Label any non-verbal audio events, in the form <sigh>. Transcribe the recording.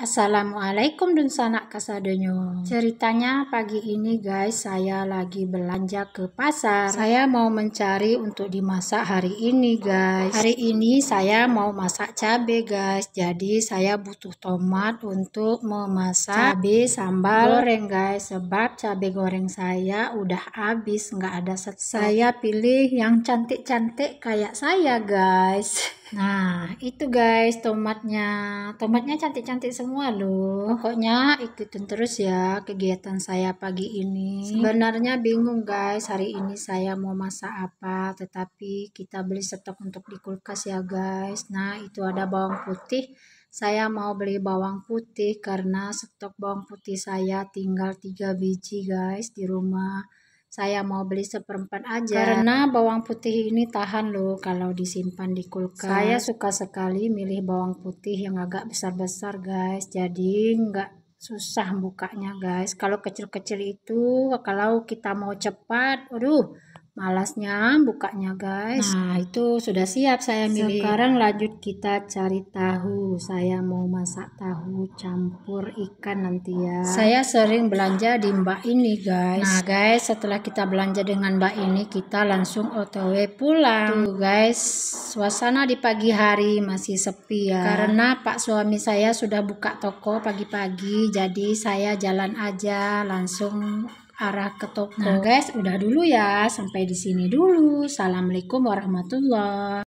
Assalamualaikum dan sanak kasadonyo. Ceritanya pagi ini guys, saya lagi belanja ke pasar. Saya mau mencari untuk dimasak hari ini guys. Hari ini saya mau masak cabai guys. Jadi saya butuh tomat untuk memasak cabai sambal goreng guys. Sebab cabai goreng saya udah habis, nggak ada set. Saya pilih yang cantik-cantik kayak saya guys. <laughs> Nah, itu guys tomatnya. Tomatnya cantik-cantik semua loh. Pokoknya ikutin terus ya kegiatan saya pagi ini. Sebenarnya bingung guys, hari ini saya mau masak apa, tetapi kita beli stok untuk di kulkas ya guys. Nah, itu ada bawang putih. Saya mau beli bawang putih karena stok bawang putih saya tinggal 3 biji guys di rumah saya mau beli seperempat aja. Karena bawang putih ini tahan loh kalau disimpan di kulkas. Saya suka sekali milih bawang putih yang agak besar-besar guys. Jadi nggak susah bukanya guys. Kalau kecil-kecil itu kalau kita mau cepat aduh malasnya bukanya guys. Nah itu sudah siap saya milih sekarang lanjut kita cari tahu. Saya mau masak tahu campur ikan nanti ya. Saya sering belanja di mbak ini guys. Nah guys setelah kita belanja dengan mbak ini kita langsung otw pulang. Tuh guys. Suasana di pagi hari masih sepi ya. Karena pak suami saya sudah buka toko pagi-pagi jadi saya jalan aja langsung arah ke toko. Nah guys, udah dulu ya. Sampai di sini dulu. Assalamualaikum warahmatullahi